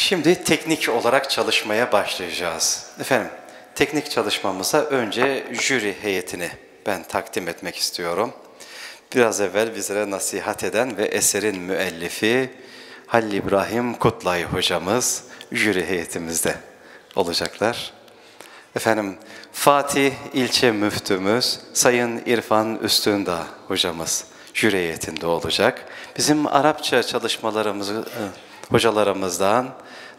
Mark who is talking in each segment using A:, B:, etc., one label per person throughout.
A: Şimdi teknik olarak çalışmaya başlayacağız. Efendim, teknik çalışmamıza önce jüri heyetini ben takdim etmek istiyorum. Biraz evvel bizlere nasihat eden ve eserin müellifi Halil İbrahim Kutlay hocamız jüri heyetimizde olacaklar. Efendim Fatih ilçe müftümüz Sayın İrfan Üstündağ hocamız jüri heyetinde olacak. Bizim Arapça çalışmalarımızı e, hocalarımızdan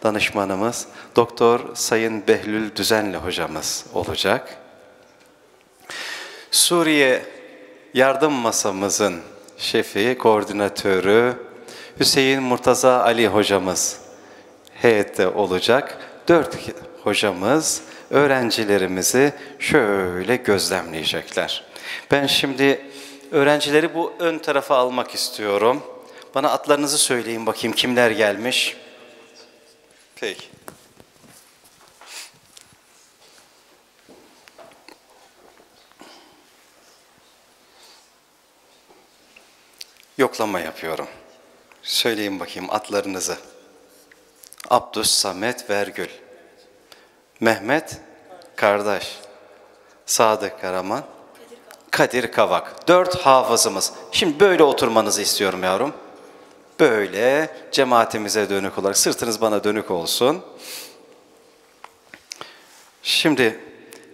A: danışmanımız Doktor Sayın Behlül Düzenli hocamız olacak. Suriye yardım masamızın şefi, koordinatörü Hüseyin Murtaza Ali hocamız heyette olacak. Dört hocamız öğrencilerimizi şöyle gözlemleyecekler. Ben şimdi öğrencileri bu ön tarafa almak istiyorum. Bana atlarınızı söyleyin bakayım kimler gelmiş. Peki. Yoklama yapıyorum. Söyleyin bakayım atlarınızı. Abdus Samet Vergül. Mehmet Kardeş. Sadık Karaman. Kadir Kavak. Dört hafızımız. Şimdi böyle oturmanızı istiyorum yavrum. Böyle cemaatimize dönük olarak, sırtınız bana dönük olsun. Şimdi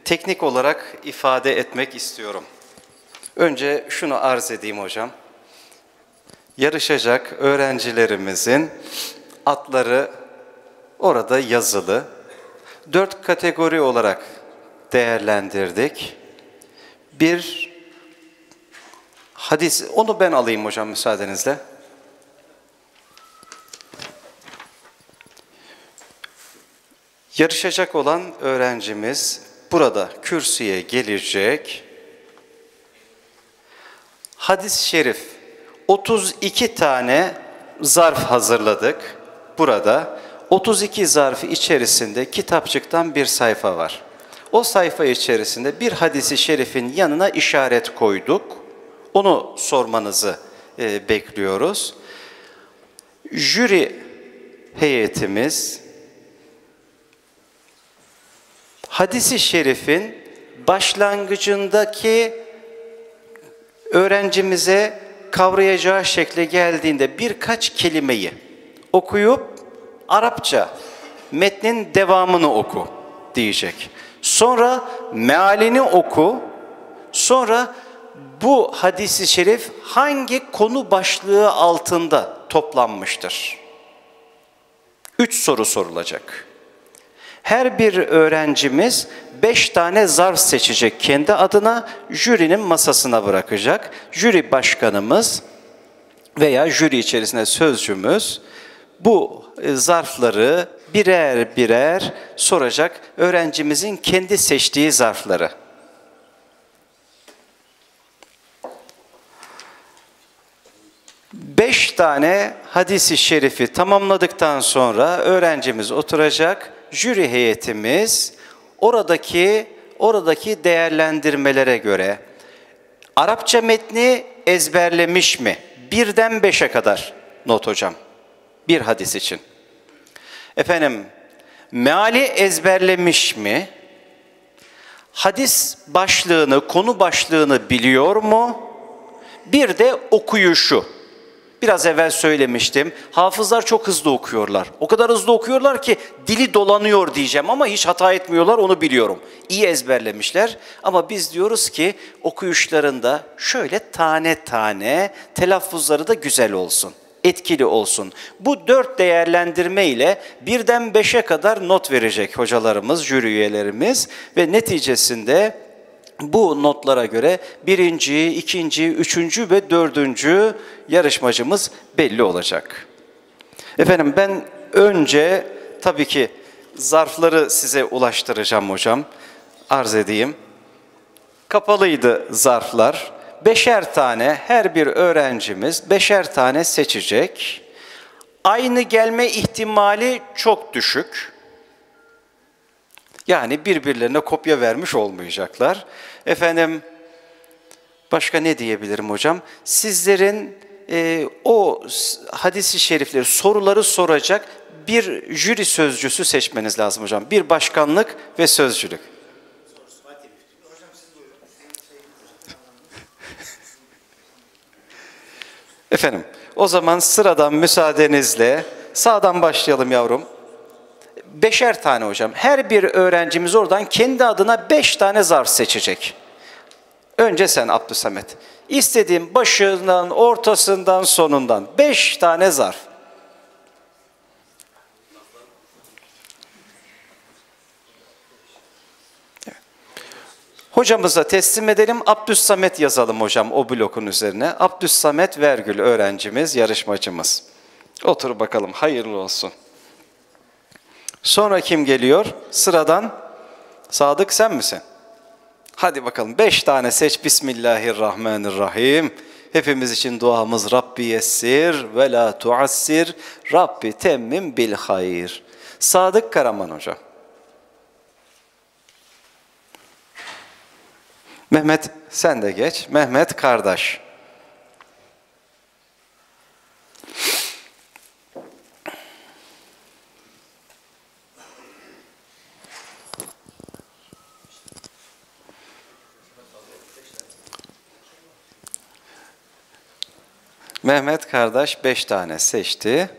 A: teknik olarak ifade etmek istiyorum. Önce şunu arz edeyim hocam. Yarışacak öğrencilerimizin adları orada yazılı. Dört kategori olarak değerlendirdik. Bir hadis, onu ben alayım hocam müsaadenizle. Yarışacak olan öğrencimiz burada kürsüye gelecek. Hadis-i şerif 32 tane zarf hazırladık burada. 32 zarf içerisinde kitapçıktan bir sayfa var. O sayfa içerisinde bir hadisi şerifin yanına işaret koyduk. Onu sormanızı e, bekliyoruz. Jüri heyetimiz hadisi şerifin başlangıcındaki öğrencimize kavrayacağı şekle geldiğinde birkaç kelimeyi okuyup Arapça metnin devamını oku diyecek. Sonra mealini oku. Sonra bu hadisi şerif hangi konu başlığı altında toplanmıştır? Üç soru sorulacak. Her bir öğrencimiz beş tane zarf seçecek kendi adına, jürinin masasına bırakacak. Jüri başkanımız veya jüri içerisinde sözcümüz bu e, zarfları birer birer soracak öğrencimizin kendi seçtiği zarfları. Beş tane hadisi şerifi tamamladıktan sonra öğrencimiz oturacak, jüri heyetimiz oradaki oradaki değerlendirmelere göre Arapça metni ezberlemiş mi? Birden beşe kadar not hocam. Bir hadis için. Efendim, meali ezberlemiş mi? Hadis başlığını, konu başlığını biliyor mu? Bir de okuyuşu. Biraz evvel söylemiştim. Hafızlar çok hızlı okuyorlar. O kadar hızlı okuyorlar ki dili dolanıyor diyeceğim ama hiç hata etmiyorlar onu biliyorum. İyi ezberlemişler ama biz diyoruz ki okuyuşlarında şöyle tane tane telaffuzları da güzel olsun etkili olsun. Bu dört değerlendirme ile birden beşe kadar not verecek hocalarımız, jüri üyelerimiz ve neticesinde bu notlara göre birinci, ikinci, üçüncü ve dördüncü yarışmacımız belli olacak. Efendim ben önce tabii ki zarfları size ulaştıracağım hocam. Arz edeyim. Kapalıydı zarflar beşer tane her bir öğrencimiz beşer tane seçecek. Aynı gelme ihtimali çok düşük. Yani birbirlerine kopya vermiş olmayacaklar. Efendim başka ne diyebilirim hocam? Sizlerin e, o hadisi şerifleri, soruları soracak bir jüri sözcüsü seçmeniz lazım hocam. Bir başkanlık ve sözcülük. Efendim, o zaman sıradan müsaadenizle sağdan başlayalım yavrum. Beşer tane hocam. Her bir öğrencimiz oradan kendi adına beş tane zarf seçecek. Önce sen Abdülsamet. İstediğin başından, ortasından, sonundan. Beş tane zarf. Hocamıza teslim edelim. Abdüssamet yazalım hocam o blokun üzerine. Abdüssamet Vergül öğrencimiz, yarışmacımız. Otur bakalım hayırlı olsun. Sonra kim geliyor? Sıradan Sadık sen misin? Hadi bakalım beş tane seç. Bismillahirrahmanirrahim. Hepimiz için duamız Rabbi yessir ve la tuassir. Rabbi temmim bil hayır. Sadık Karaman hocam. Mehmet sen de geç. Mehmet kardeş. Mehmet kardeş beş tane seçti.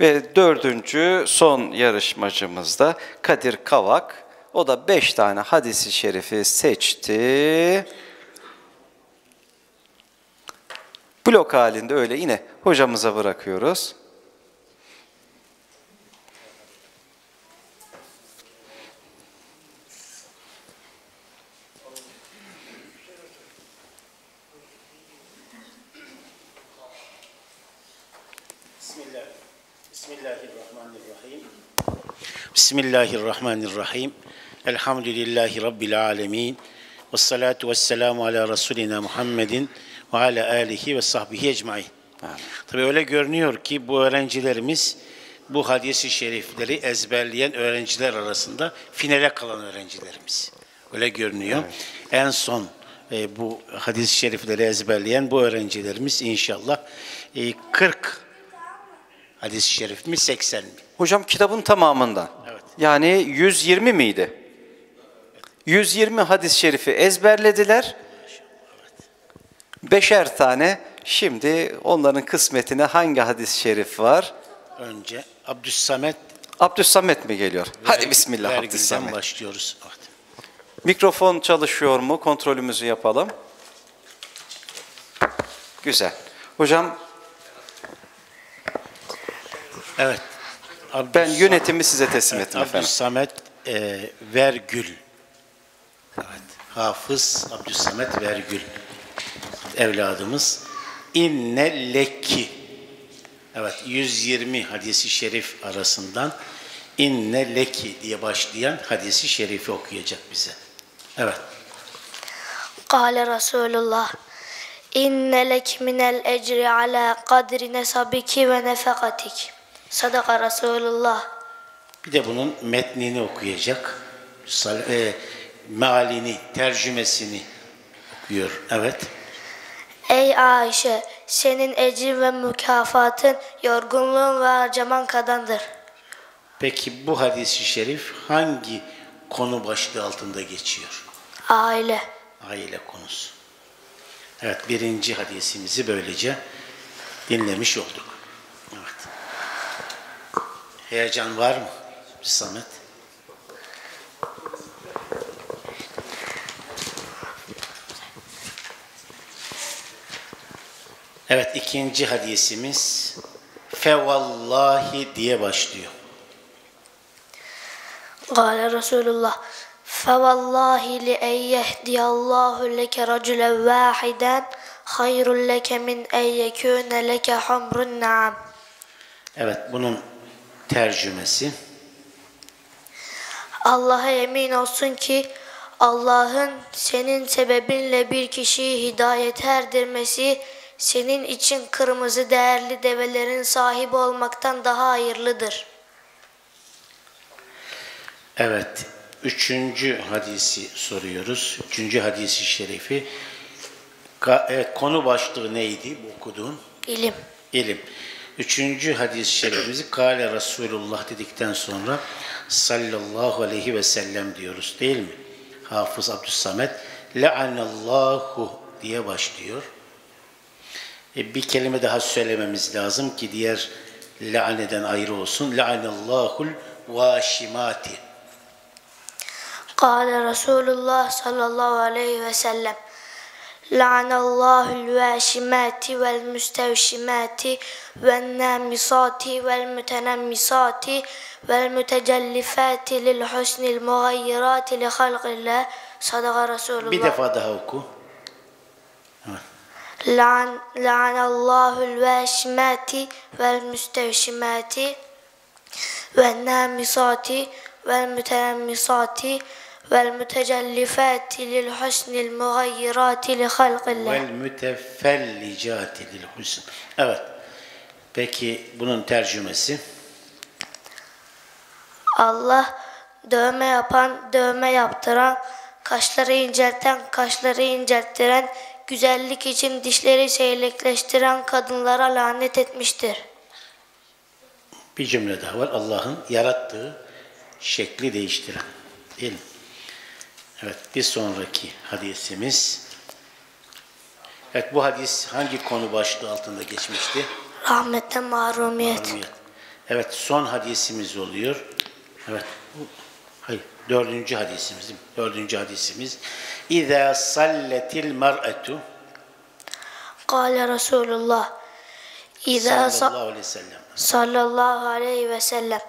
A: Ve dördüncü son yarışmacımız da Kadir Kavak. O da beş tane hadisi şerifi seçti. Blok halinde öyle yine hocamıza bırakıyoruz.
B: Bismillah. Bismillahirrahmanirrahim. Bismillahirrahmanirrahim. Elhamdülillahi Rabbil alemin. Ve salatu ve selamu ala Resulina Muhammedin ve ala alihi ve sahbihi ecmain. Tabi öyle görünüyor ki bu öğrencilerimiz bu hadisi şerifleri ezberleyen öğrenciler arasında finale kalan öğrencilerimiz. Öyle görünüyor. En son e, bu hadis-i şerifleri ezberleyen bu öğrencilerimiz inşallah e, 40 hadis-i şerif mi 80 mi?
A: Hocam kitabın tamamından. Yani 120 miydi? 120 hadis-i şerifi ezberlediler. Beşer tane. Şimdi onların kısmetine hangi hadis-i şerif var?
B: Önce Abdüssamet
A: Abdüssamet mi geliyor? Hadi
B: Ver-
A: bismillah
B: Vergül'den
A: Abdüssamet.
B: başlıyoruz.
A: Mikrofon çalışıyor mu? Kontrolümüzü yapalım. Güzel. Hocam
B: Evet.
A: Abdus
B: ben
A: yönetimi size teslim ettim Abdus efendim.
B: Samet e, Vergül. Evet. Hafız Abdüssamet Vergül evladımız. İnne lekki. Evet 120 hadisi şerif arasından inne leki diye başlayan hadisi şerifi okuyacak bize. Evet.
C: Kale Resulullah İnne lek minel ecri ala kadri nesabiki ve nefekatik. Sadaka Resulullah.
B: Bir de bunun metnini okuyacak. E, mealini, tercümesini okuyor. Evet.
C: Ey Ayşe, senin ecrin ve mükafatın yorgunluğun ve harcaman kadandır.
B: Peki bu hadisi şerif hangi konu başlığı altında geçiyor?
C: Aile.
B: Aile konusu. Evet birinci hadisimizi böylece dinlemiş olduk. Heyecan var mı? Bir Samet. Evet ikinci hadisimiz fevallahi diye başlıyor.
C: Gale Resulullah fevallahi li en yehdiyallahu leke racülen vahiden hayrun leke min en yekûne leke hamrun naam.
B: Evet bunun tercümesi.
C: Allah'a emin olsun ki Allah'ın senin sebebinle bir kişiyi hidayete erdirmesi senin için kırmızı değerli develerin sahibi olmaktan daha hayırlıdır.
B: Evet, üçüncü hadisi soruyoruz. Üçüncü hadisi şerifi. Ka- Evet, konu başlığı neydi bu okuduğun?
C: İlim.
B: İlim. Üçüncü hadis-i şerifimizi Kale Resulullah dedikten sonra sallallahu aleyhi ve sellem diyoruz değil mi? Hafız Abdüssamet Le'anallahu diye başlıyor. E, bir kelime daha söylememiz lazım ki diğer laneden ayrı olsun. Le'anallahul vaşimati.
C: Kale Resulullah sallallahu aleyhi ve sellem لعن الله الواشمات والمستوشمات والنامصات والمتنمصات والمتجلفات للحسن المغيرات لخلق الله صدق رسول الله
B: oku.
C: لعن, لعن الله الواشمات والمستوشمات والنامصات والمتنمصات والمتجلفات للحسن المغيرات لخلق الله
B: Vel mütefellicati lil husn. Evet. Peki bunun tercümesi?
C: Allah dövme yapan, dövme yaptıran, kaşları incelten, kaşları incelttiren, güzellik için dişleri seyrekleştiren kadınlara lanet etmiştir.
B: Bir cümle daha var. Allah'ın yarattığı şekli değiştiren. Değil mi? Evet, bir sonraki hadisimiz. Evet, bu hadis hangi konu başlığı altında geçmişti?
C: Rahmetten mahrumiyet.
B: mahrumiyet. Evet, son hadisimiz oluyor. Evet, bu, hayır, dördüncü hadisimiz. Dördüncü hadisimiz. İza salletil mar'etu.
C: Kale Resulullah. İza
B: sallallahu aleyhi ve sellem.
C: Sallallahu aleyhi ve sellem.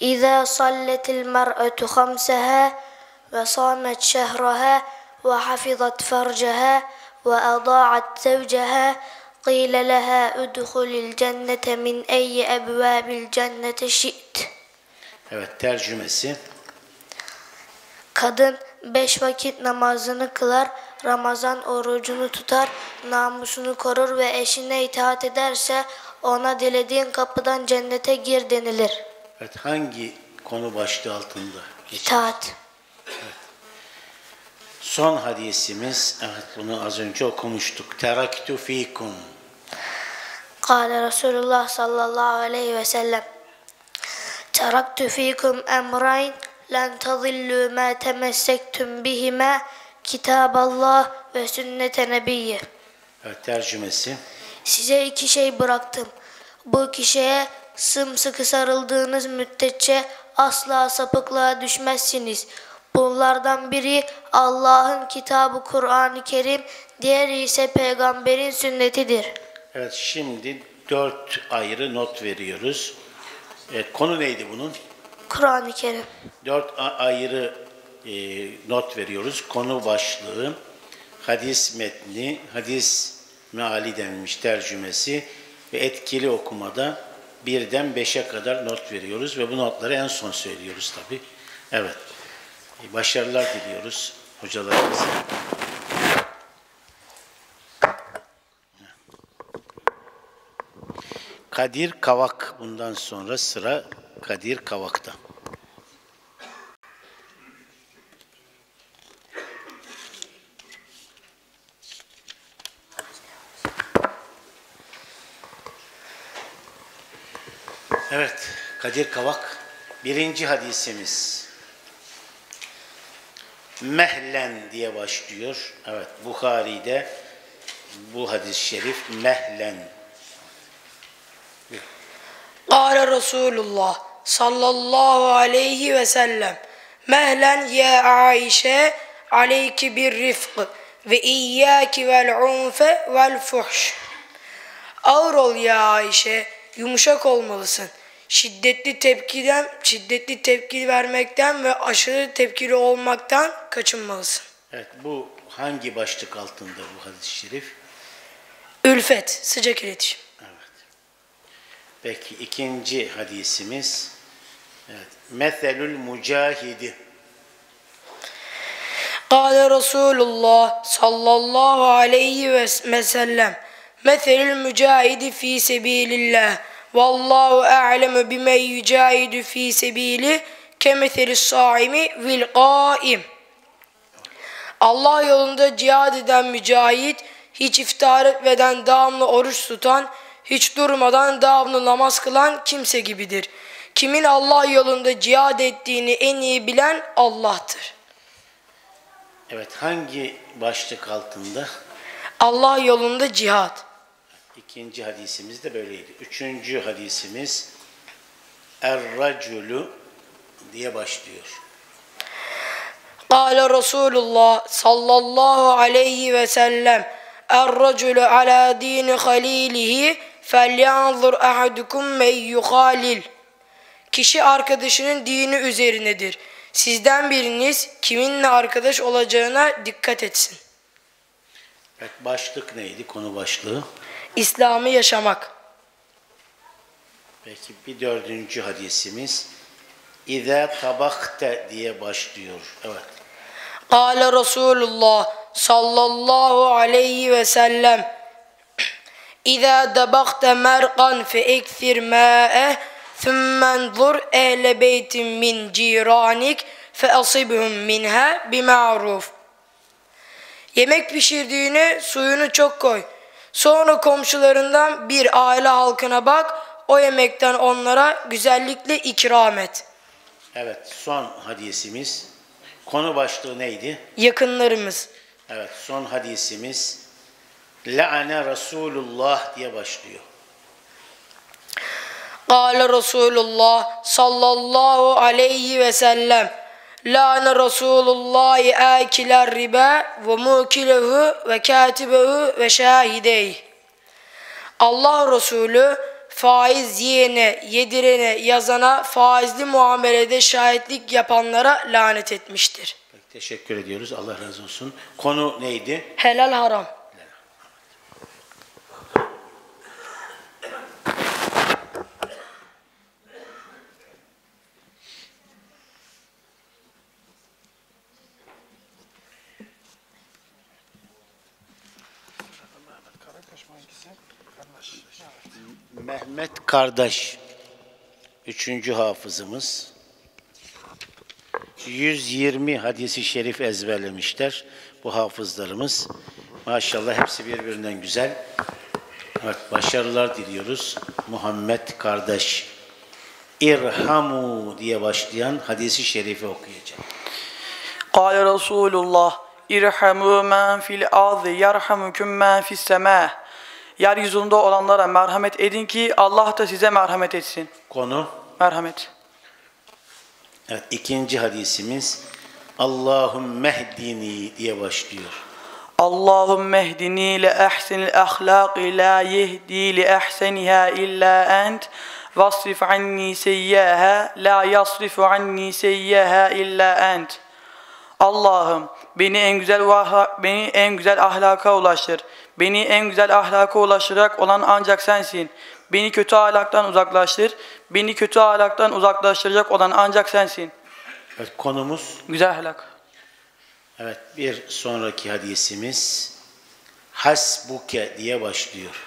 C: İza salletil mar'etu hamseha وصامت شهرها وحفظت فرجها وأضاعت زوجها قيل لها ادخل الجنة من أي أبواب الجنة شئت
B: Evet tercümesi.
C: Kadın beş vakit namazını kılar, Ramazan orucunu tutar, namusunu korur ve eşine itaat ederse ona dilediğin kapıdan cennete gir denilir.
B: Evet hangi konu başlığı altında geçiyor?
C: İtaat.
B: Son hadisimiz, evet bunu az önce okumuştuk. Teraktu fikum.
C: Kale Resulullah sallallahu aleyhi ve sellem. Teraktu fikum emrayn len tazillu ma temessektum bihime kitaballah ve sünnete nebiyye.
B: Evet, tercümesi.
C: Size iki şey bıraktım. Bu kişiye sımsıkı sarıldığınız müddetçe asla sapıklığa düşmezsiniz.'' Bunlardan biri Allah'ın kitabı Kur'an-ı Kerim, diğeri ise peygamberin sünnetidir.
B: Evet şimdi dört ayrı not veriyoruz. Evet konu neydi bunun?
C: Kur'an-ı Kerim.
B: Dört ayrı e, not veriyoruz. Konu başlığı, hadis metni, hadis meali denilmiş tercümesi ve etkili okumada birden beşe kadar not veriyoruz ve bu notları en son söylüyoruz tabi. Evet. Başarılar diliyoruz hocalarımıza. Kadir Kavak bundan sonra sıra Kadir Kavak'ta. Evet, Kadir Kavak birinci hadisimiz mehlen diye başlıyor. Evet Bukhari'de bu hadis-i şerif mehlen.
D: Kâle Resulullah sallallahu aleyhi ve sellem mehlen ya Aişe aleyki bir rifk ve iyyâki vel unfe vel fuhş. Ağır ol ya Ayşe, yumuşak olmalısın şiddetli tepkiden, şiddetli tepki vermekten ve aşırı tepkili olmaktan kaçınmalısın.
B: Evet, bu hangi başlık altında bu hadis-i şerif?
D: Ülfet, sıcak iletişim.
B: Evet. Peki ikinci hadisimiz. Evet. Meselül
D: mucahidi. Kale Resulullah sallallahu aleyhi ve sellem Meselül mücahidi fi sebilillah Vallahu a'lemu bime yücahidu fi sebili kemetheli saimi vil qaim. Allah yolunda cihad eden mücahit, hiç iftar etmeden devamlı oruç tutan, hiç durmadan devamlı namaz kılan kimse gibidir. Kimin Allah yolunda cihad ettiğini en iyi bilen Allah'tır.
B: Evet hangi başlık altında?
D: Allah yolunda cihad.
B: İkinci hadisimiz de böyleydi. Üçüncü hadisimiz Er-Racülü diye başlıyor.
D: Kale Resulullah sallallahu aleyhi ve sellem Er-Racülü ala dini halilihi felyanzur ahadukum men yuhalil Kişi arkadaşının dini üzerinedir. Sizden biriniz kiminle arkadaş olacağına dikkat etsin.
B: Evet, başlık neydi? Konu başlığı.
D: İslam'ı yaşamak.
B: Peki bir dördüncü hadisimiz İze tabakte diye başlıyor. Evet.
D: Kale Resulullah sallallahu aleyhi ve sellem İza dabakte merkan fe ekthir ma'e thummen zur ehle beytin min ciranik fe asibhum minha bima'ruf. Yemek pişirdiğine suyunu çok koy. Sonra komşularından bir aile halkına bak, o yemekten onlara güzellikle ikram et.
B: Evet, son hadisimiz. Konu başlığı neydi?
D: Yakınlarımız.
B: Evet, son hadisimiz. La'ane Resulullah diye başlıyor.
D: Kale Resulullah sallallahu aleyhi ve sellem Lâne Resulullahi âkiler riba ve mukilehu ve kâtibehu ve şahideyh. Allah Resulü faiz yiyene, yedirene, yazana, faizli muamelede şahitlik yapanlara lanet etmiştir.
B: Teşekkür ediyoruz. Allah razı olsun. Konu neydi?
D: Helal haram.
B: kardeş, üçüncü hafızımız. 120 hadisi şerif ezberlemişler bu hafızlarımız. Maşallah hepsi birbirinden güzel. Evet, başarılar diliyoruz. Muhammed kardeş. İrhamu diye başlayan hadisi şerifi okuyacak.
E: Kale Resulullah İrhamu men fil ardı yerhamukum men fis semâh Yeryüzünde olanlara merhamet edin ki Allah da size merhamet etsin.
B: Konu
E: Merhamet.
B: evet, ikinci hadisimiz Allahümme hdini diye başlıyor.
E: Allahümme ehdini li ahsenil ahlaki la yehdi li ahseniha illa ent vasrif anni seyyaha la yasrifu anni seyyaha illa ent. Allah'ım beni en güzel beni en güzel ahlaka ulaştır. Beni en güzel ahlaka ulaştırarak olan ancak sensin. Beni kötü ahlaktan uzaklaştır. Beni kötü ahlaktan uzaklaştıracak olan ancak sensin.
B: Evet, konumuz?
E: Güzel ahlak.
B: Evet, bir sonraki hadisimiz hasbuke diye başlıyor.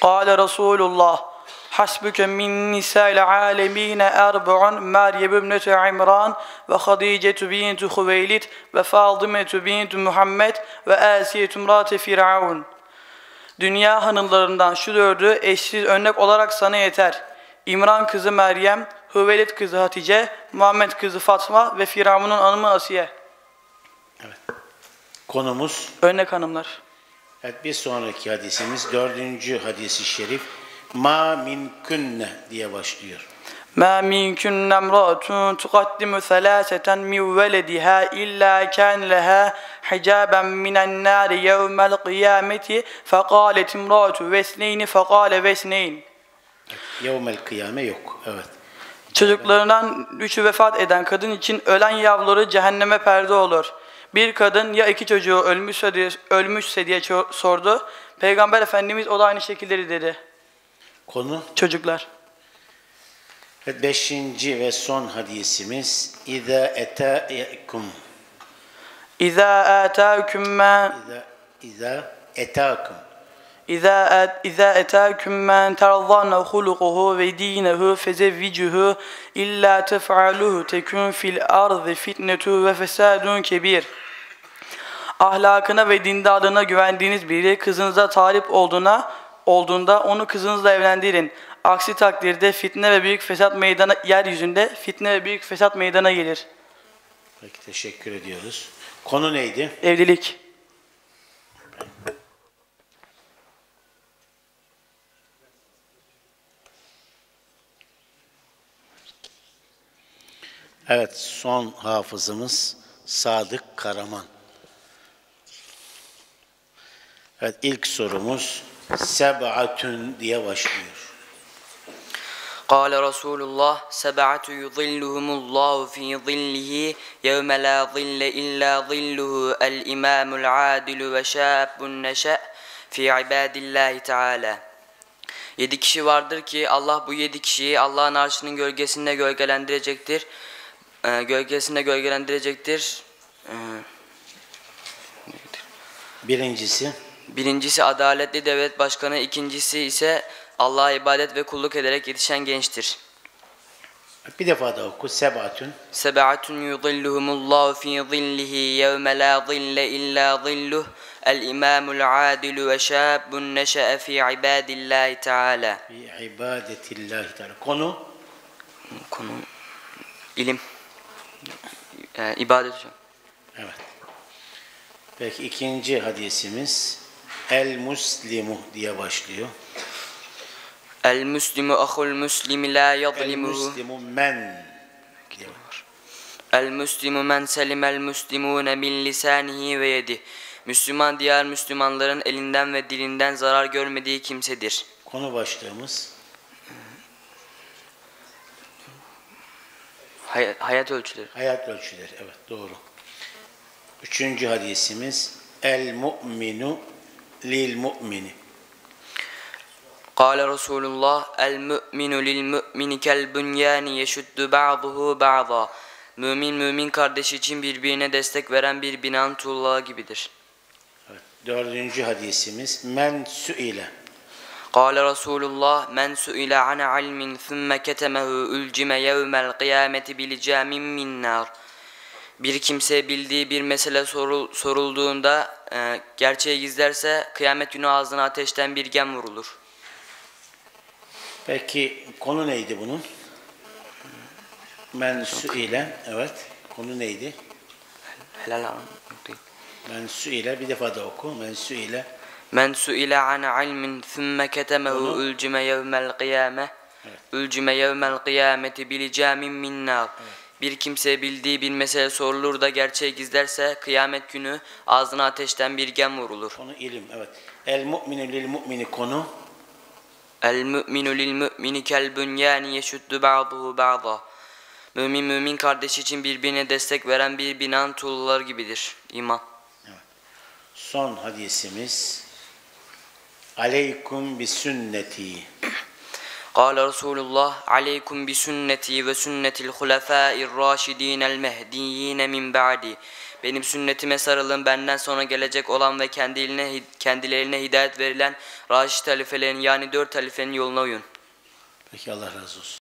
E: Kale Resulullah hasbuke min nisa'il alemine erbu'un Meryem ibnetü İmran ve Hadice bintu Hüveylid ve Fadıme bintu Muhammed ve Asiye imrate Firavun. Dünya hanımlarından şu dördü eşsiz örnek olarak sana yeter. İmran kızı Meryem, Hüvelid kızı Hatice, Muhammed kızı Fatma ve Firavun'un hanımı Asiye.
B: Konumuz
E: Örnek hanımlar.
B: evet bir sonraki hadisimiz dördüncü hadisi şerif ma min künne diye başlıyor.
E: ما منكن امرأة تقدم ثلاثة من ولدها إلا كان لها حجابا من النار يوم القيامة فقالت امرأة واثنين فقال واثنين
B: Yevmel kıyame yok. Evet.
E: Çocuklarından üçü vefat eden kadın için ölen yavruları cehenneme perde olur. Bir kadın ya iki çocuğu ölmüşse diye, ölmüşse diye ço- sordu. Peygamber Efendimiz o da aynı şekilleri dedi.
B: Konu
E: Çocuklar.
B: ve beşinci ve son hadisimiz İza etâekum
E: İza ataakum ma
B: İza, İza etâkum
E: إذا أت- إذا أتاكم من ترضون خلقه ودينه فزوجه إلا تفعلوه تكون في الأرض فتنة وفساد كبير Ahlakına ve dindarlığına güvendiğiniz biri kızınıza talip olduğuna olduğunda onu kızınızla evlendirin. Aksi takdirde fitne ve büyük fesat meydana yeryüzünde fitne ve büyük fesat meydana gelir.
B: Peki teşekkür ediyoruz. Konu neydi?
E: Evlilik.
B: Evet son hafızımız Sadık Karaman. Evet ilk sorumuz Seb'atün diye başlıyor.
F: قال رسول الله سبعة يظلهم الله في ظله يوم لا ظل إلا ظله الإمام العادل وشاب نشأ في عباد الله تعالى Yedi kişi vardır ki Allah bu yedi kişiyi Allah'ın arşının gölgesinde gölgelendirecektir. Ee, gölgesinde gölgelendirecektir. Ee,
B: Birincisi
F: Birincisi adaletli devlet başkanı, ikincisi ise Allah'a ibadet ve kulluk ederek yetişen gençtir.
B: bir defa da oku. Seb'atün
F: Sebe'atun yudilluhumullahu fi zillihi yevme la zille illa zilluh el imamul adilu ve şabun neşe'e fi ibadillahi teala.
B: fi ibadetillahi teala. Konu
F: Konu ilim, ee, ibadet hocam.
B: evet. Peki ikinci hadisimiz El Muslimu diye başlıyor.
F: El müslimu ahul müslimi la
B: El
F: yadlimuhu.
B: Muslimu men diye var.
F: El müslimu men selimel müslimune min lisanihi ve yedi. Müslüman diğer Müslümanların elinden ve dilinden zarar görmediği kimsedir.
B: Konu başlığımız
F: Hay- hayat ölçüleri.
B: hayat ölçüleri. Evet doğru. Üçüncü hadisimiz El mu'minu lil mu'mini.
F: قال رسول الله المؤمن للمؤمن كالبنيان يشد بعضه بعضا Mümin mümin kardeşi için birbirine destek veren bir binanın tuğlağı gibidir.
B: Evet. Dördüncü hadisimiz men süile.
F: قال رسول الله من سئل عن علم ثم كتمه ألجم يوم القيامة بلجام من نار Bir kimse bildiği bir mesele sorul- sorulduğunda e, gerçeği gizlerse kıyamet günü ağzına ateşten bir gem vurulur.
B: Peki konu neydi bunun? Men süile. Evet. Konu neydi?
F: Helal anam.
B: Men süile bir defa da oku. Men süile.
F: Men su'ile an ilmin thumme ketemehu ulcime yevmel kıyame ulcime yevmel kıyameti bilicamin min nar. Bir kimse bildiği bir mesele sorulur da gerçeği gizlerse kıyamet günü ağzına ateşten bir gem vurulur.
B: Konu ilim. Evet. El mu'minu lil mu'mini konu.
F: El mü'minu lil mü'mini kel bünyani yeşuddu ba'duhu ba'da. Mümin mümin kardeşi için birbirine destek veren bir binanın tuğlaları gibidir. İman.
B: Son hadisimiz Aleykum bi sünneti.
F: قال رسول الله عليكم بسنتي وسنة الخلفاء الراشدين المهديين من بعدي benim sünnetime sarılın benden sonra gelecek olan ve kendilerine, kendilerine hidayet verilen Raşid halifelerin yani dört halifenin yoluna uyun.
B: Peki Allah razı olsun.